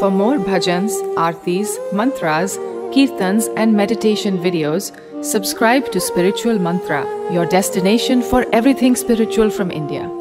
For more bhajans, artis, mantras, kirtans, and meditation videos, subscribe to Spiritual Mantra, your destination for everything spiritual from India.